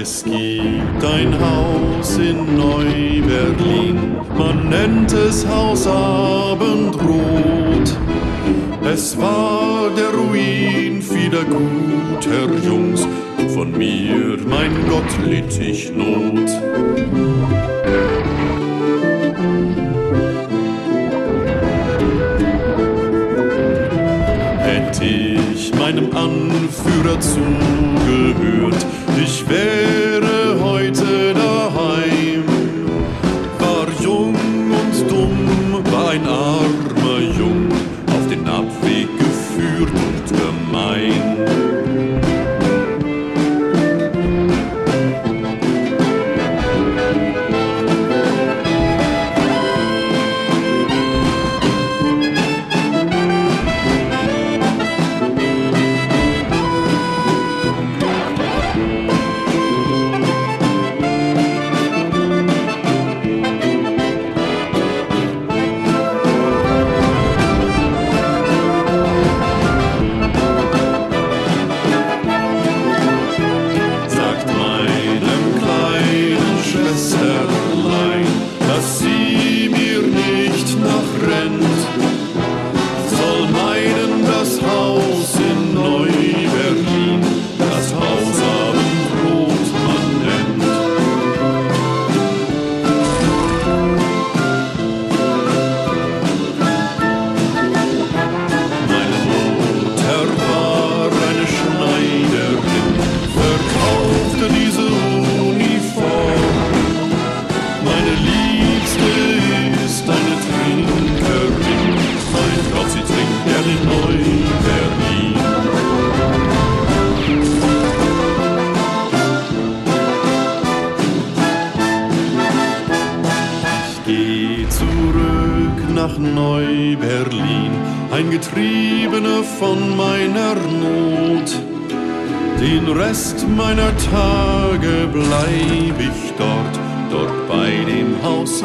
Es gibt ein Haus in Neu-Berlin, man nennt es Haus Abendrot. Es war der Ruin vieler guter Jungs, von mir, mein Gott, litt ich Not. Hätt ich meinem Anführer zugehört, ich wäre Neu-Berlin, ein Getriebener von meiner Not. Den Rest meiner Tage bleib ich dort, dort bei dem Haus